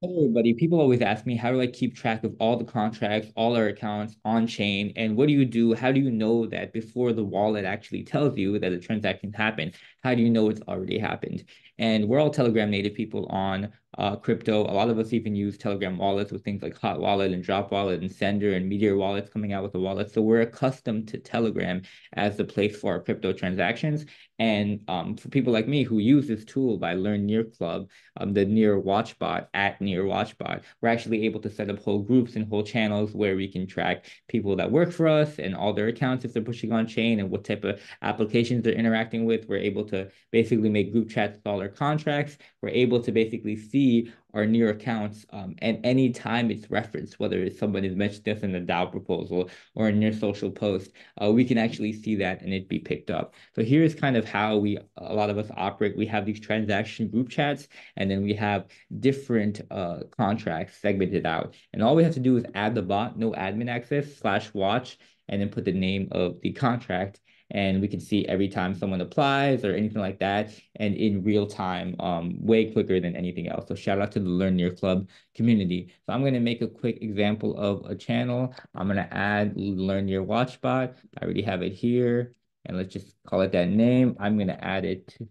Hey everybody, people always ask me, how do I keep track of all the contracts, all our accounts on chain? And what do you do? How do you know that before the wallet actually tells you that a transaction happened? How do you know it's already happened? And we're all Telegram native people on uh, crypto. A lot of us even use Telegram wallets with things like Hot Wallet and Drop Wallet and Sender and Meteor wallets coming out with the wallet. So we're accustomed to Telegram as the place for our crypto transactions. And um, for people like me who use this tool by Learn Near Club, um, the Near Watchbot at Near Watchbot, we're actually able to set up whole groups and whole channels where we can track people that work for us and all their accounts if they're pushing on chain and what type of applications they're interacting with. We're able to basically make group chats with all our contracts. We're able to basically see our near accounts um, and any time it's referenced, whether it's is mentioned this in a DAO proposal or in your social post, uh, we can actually see that and it be picked up. So here's kind of how we, a lot of us operate. We have these transaction group chats, and then we have different uh, contracts segmented out. And all we have to do is add the bot, no admin access, slash watch, and then put the name of the contract and we can see every time someone applies or anything like that and in real time um, way quicker than anything else. So shout out to the learn near club community. So i'm going to make a quick example of a channel. I'm going to add learn near watchbot i already have it here and let's just call it that name. I'm going to add it to,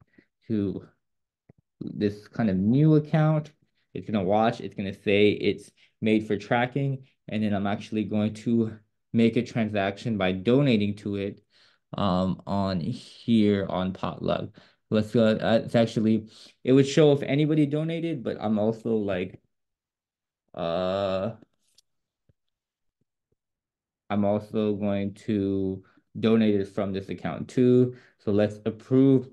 to this kind of new account. It's going to watch. It's going to say it's made for tracking and then i'm actually going to make a transaction by donating to it um on here on Potlock. Let's go uh, it's actually it would show if anybody donated but i'm also like uh i'm also going to donate it from this account too. So let's approve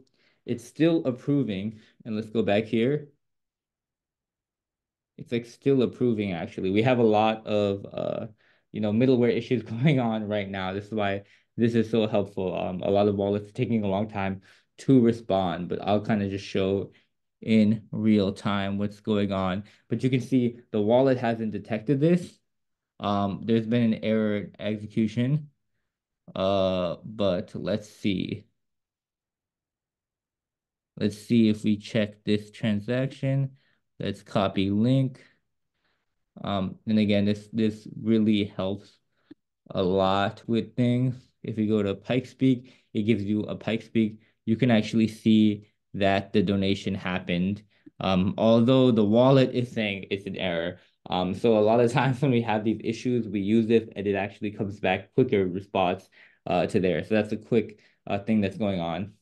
it's still approving and let's go back here. It's like still approving actually. We have a lot of uh you know middleware issues going on right now. This is why this is so helpful. Um, a lot of wallets taking a long time to respond, but I'll kind of just show in real time what's going on. But you can see the wallet hasn't detected this. Um, there's been an error execution. Uh, but let's see. Let's see if we check this transaction. Let's copy link. Um, and again, this this really helps a lot with things. If you go to PikeSpeak, it gives you a PikeSpeak. You can actually see that the donation happened. Um, although the wallet is saying it's an error. Um, so a lot of times when we have these issues, we use it and it actually comes back quicker response uh, to there. So that's a quick uh, thing that's going on.